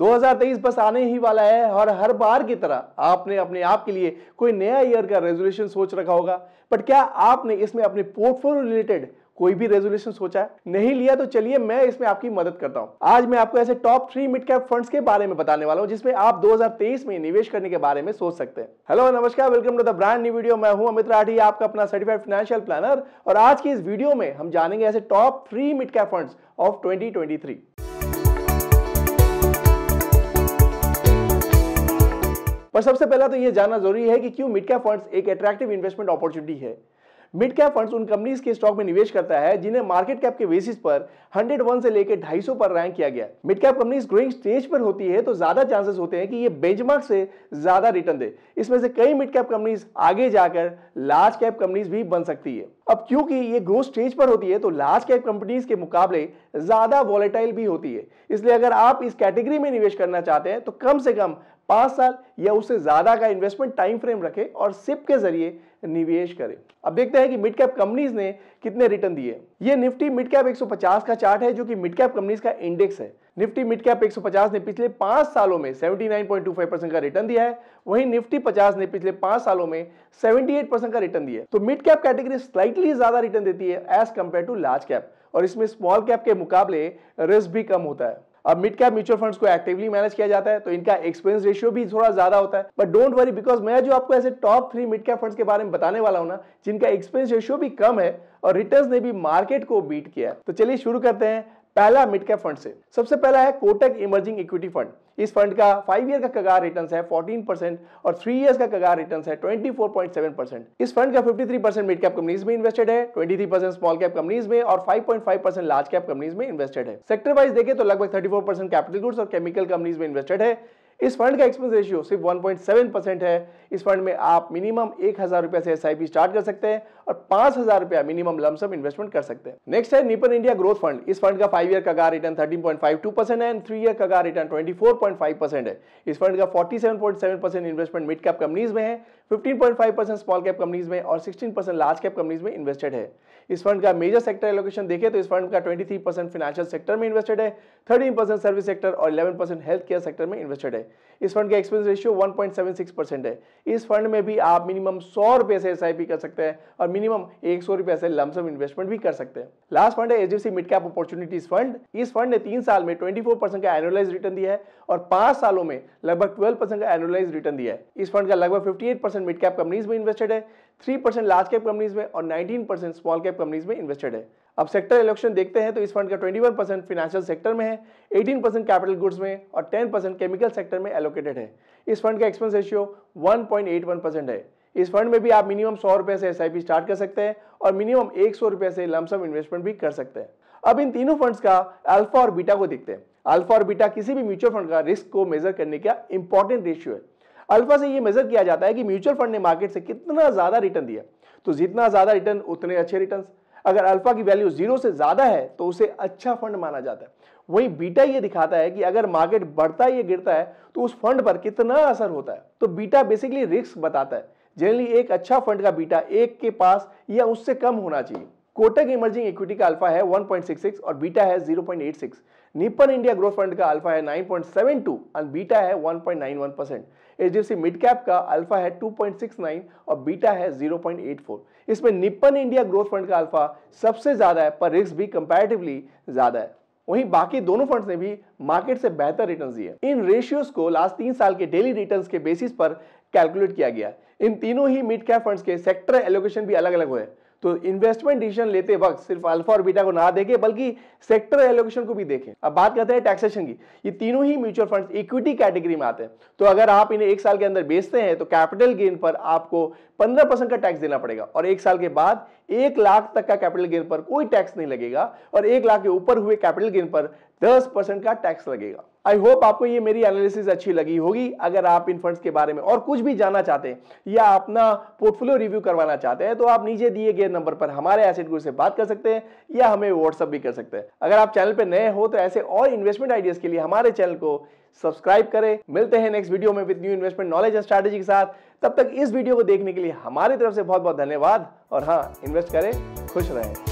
2023 बस आने ही वाला है और हर बार की तरह आपने अपने आप के लिए कोई नया ईयर का रेजोल्यूशन सोच रखा होगा। बट क्या आपने इसमें अपने पोर्टफोलियो रिलेटेड कोई भी रेजोल्यूशन सोचा है? नहीं लिया तो चलिए मैं इसमें आपकी मदद करता हूँ। आज मैं आपको ऐसे top three mid cap funds के बारे में बताने वाला हूँ, जिसमें आप 2023 में निवेश करने के बारे में सोच सकते हैं। हेलो, नमस्कार, welcome to the brand new video. मैं हूँ अमित राठी, आपका अपना सर्टिफाइड फाइनेंशियल प्लानर और आज की इस वीडियो में हम जानेंगे ऐसे top three mid cap fund of 2023 पर सबसे पहला तो यह जानना ज़रूरी है कि क्यों मिड कैप फंड्स एक अट्रैक्टिव इन्वेस्टमेंट अपॉर्चुनिटी है। मिड कैप फंड्स उन कंपनीज़ के स्टॉक में निवेश करता है, जिन्हें मार्केट कैप के बेसिस पर 101 से लेकर 250 पर रैंक किया गया। Mid cap companies growing stage पर होती है तो ज़्यादा चांसेस होते हैं कि ये बेंचमार्क से ज़्यादा रिटर्न दे। इसमें से कई मिड कैप कंपनीज़ आगे जाकर लार्ज कैप कंपनीज़ भी बन सकती है। अब क्योंकि ये ग्रोथ स्टेज पर होती है तो लार्ज कैप कंपनीज़ के मुकाबले ज़्यादा वॉलेटाइल भी होती है। इसलिए अगर आप इस कैटेगरी में निवेश करना चाहते हैं तो कम से कम पाँच साल या उससे ज़्यादा का इन्वेस्टमेंट टाइम फ्रेम रखें और सिप के ज़रिए निवेश करें। अब देखते हैं कि मिड कैप कंपनीज़ ने कितने रिटर्न दिए। ये निफ्टी मिड कैप 150 का चार्ट है, जो कि मिड कैप कंपनीज़ का इंडेक्स है। निफ्टी मिड कैप 150 ने पिछले पाँच सालों में 79.25 परसेंट का रिटर्न दिया है। वहीं निफ्टी 50 ने पिछले पाँच सालों में 78 परसेंट का रिटर्न दिया है। तो मिड कैप कैटेगरी स्लाइटली ज़्यादा रिटर्न देती है, as compare to large cap. और इसमें स्मॉल कैप के मुकाबले रिस्क भी कम होता है। अब मिड कैप म्यूचुअल फंड्स को एक्टिवली मैनेज किया जाता है तो इनका एक्सपेंस रेशियो भी थोड़ा ज़्यादा होता है। बट डोंट वरी बिकॉज़ मैं जो आपको ऐसे top three mid cap funds के बारे में बताने वाला हूँ ना, जिनका एक्सपेंस रेशियो भी कम है और रिटर्न ने भी मार्केट को बीट किया तो चलिए शुरू करते हैं। पहला मिड कैप फंड से। सबसे पहला है कोटक इमर्जिंग इक्विटी फंड। इस फंड का फाइव ईयर का कगार रिटर्न है 14 परसेंट और थ्री ईयर का कगार रिटर्न है 24.7 परसेंट। इस फंड का 53 परसेंट मिड कैप कंपनीज़ में इन्वेस्टेड है 23 परसेंट स्मॉल कैप कंपनीज़ में और 5.5 परसेंट लार्ज कैप कंपनीज़ में इन्वेस्टेड है। सेक्टर वाइज देखें तो लगभग 34 परसेंट कैपिटल गुड्स और केमिकल कंपनीज़ में इन्वेस्टेड है। इस फंड का एक्सपेंस रेशियो सिर्फ़ 1.7 परसेंट है। इस फंड में आप मिनिमम एक हज़ार रुपया से एसआईपी स्टार्ट कर सकते हैं और पाँच हज़ार रुपया मिनिमम लमसम इन्वेस्टमेंट कर सकते हैं। नेक्स्ट है निपन इंडिया ग्रोथ फंड इस फंड का फाइव ईयर का गार रिटर्न 13.52 परसेंट है एंड थ्री ईयर का रिटर्न 24.5 परसेंट है। इस फंड का 47.7 percent investment mid cap companies में है। 15.5 परसेंट स्मॉल कैप कंपनीज़ में और 16 परसेंट लार्ज कैप कंपनीज़ में इन्वेस्टेड है। इस फंड का मेजर सेक्टर एलोकेशन देखें तो इस फंड का 23 परसेंट फाइनेंशियल सेक्टर में इन्वेस्टेड है 13 परसेंट सर्विस सेक्टर और 11 परसेंट हेल्थ केयर सेक्टर में इन्वेस्टेड है। इस फंड का एक्सपेंस रेशियो 1.76 परसेंट है। इस फंड में भी आप मिनिमम सौ रुपए से एस कर सकते हैं और मिनिमम एक सौ रुपए से लमसम इन्वेस्टमेंट भी कर सकते हैं। लास्ट फंड है H mid cap opportunities fund इस फंड ने तीन साल में ट्वेंटी का एनुअलाइज रिटर्न दिया है और पाँच सालों में लगभग ट्वेल्व का एनुअलाइज रिटर्न दिया है। इस फंड का लगभग फिफ्टी मिड कैप कंपनीज़ में इन्वेस्टेड है थ्री लार्ज कैप कंपनीज़ में और नाइनटीन स्मॉल कैप कंपनीज़ में इन्वेस्टेड है। अब सेक्टर इलेक्शन देखते हैं तो इस फंड का 21 परसेंट फाइनेंशियल सेक्टर में है 18 परसेंट कैपिटल गुड्स में और 10 परसेंट केमिकल सेक्टर में एलोकेटेड है। इस फंड का एक्सपेंस रेशियो 1.81 परसेंट है। इस फंड में भी आप मिनिमम सौ रुपए से एसआईपी स्टार्ट कर सकते हैं और मिनिमम एक सौ रुपए से लमसम इन्वेस्टमेंट भी कर सकते हैं। अब इन तीनों फंड्स का अल्फ़ा और बीटा को देखते हैं। अल्फ़ा और बीटा किसी भी म्यूचुअल फंड का रिस्क को मेजर करने का इंपॉर्टेंट रेशियो है। अल्फ़ा से ये मेजर किया जाता है कि म्यूचुअल फंड ने मार्केट से कितना ज़्यादा रिटर्न दिया। तो जितना ज़्यादा रिटर्न उतने अच्छे रिटर्न अगर अल्फ़ा की वैल्यू ज़ीरो से ज़्यादा है तो उसे अच्छा फंड माना जाता है। वही बीटा ये दिखाता है कि अगर मार्केट बढ़ता है या गिरता है तो उस फंड पर कितना असर होता है। तो बीटा बेसिकली रिस्क बताता है। जनरली एक अच्छा फंड का बीटा एक के पास या उससे कम होना चाहिए। कोटक इमर्जिंग इक्विटी का अल्फ़ा है 1.66 और बीटा है 0.86 निपन इंडिया ग्रोथ फंड का अल्फ़ा है 9.72 और बीटा है 1.91 परसेंट एच मिड कैप का अल्फ़ा है 2.69 और बीटा है 0.84 इसमें निपन इंडिया ग्रोथ फंड का अल्फ़ा सबसे ज़्यादा है, पर रिस्क भी कंपैरेटिवली ज़्यादा है। वहीं बाकी दोनों फंड्स ने भी मार्केट से बेहतर रिटर्न्स दिए इन रेशियोज को लास्ट तीन साल के डेली रिटर्न्स के बेसिस पर कैलकुलेट किया गया इन तीनों ही मिड कैप फंड्स के सेक्टर एलोकेशन भी अलग अलग हुए तो इन्वेस्टमेंट डिसीज़न लेते वक्त सिर्फ़ अल्फ़ा और बीटा को ना देखें, बल्कि सेक्टर एलोकेशन को भी देखें। अब बात करते हैं टैक्सेशन की। ये तीनों ही म्यूचुअल फंड इक्विटी कैटेगरी में आते हैं। तो अगर आप इन्हें एक साल के अंदर बेचते हैं तो कैपिटल गेन पर आपको पंद्रह परसेंट का टैक्स देना पड़ेगा। और एक साल के बाद एक लाख तक का कैपिटल गेन पर कोई टैक्स नहीं लगेगा। और एक लाख के ऊपर हुए कैपिटल गेन पर दस परसेंट का टैक्स लगेगा। आई होप आपको ये मेरी एनालिसिस अच्छी लगी होगी। अगर आप इन फंड्स के बारे में और कुछ भी जानना चाहते हैं या अपना पोर्टफोलियो रिव्यू करवाना चाहते हैं तो आप नीचे दिए गए नंबर पर हमारे एसेट ग्रुप से बात कर सकते हैं या हमें व्हाट्सअप भी कर सकते हैं। अगर आप चैनल पर नए हो तो ऐसे और इन्वेस्टमेंट आइडियाज़ के लिए हमारे चैनल को सब्सक्राइब करें। मिलते हैं नेक्स्ट वीडियो में with new investment knowledge and strategy के साथ। तब तक इस वीडियो को देखने के लिए हमारी तरफ़ से बहुत बहुत धन्यवाद। और हाँ इन्वेस्ट करें, खुश रहें।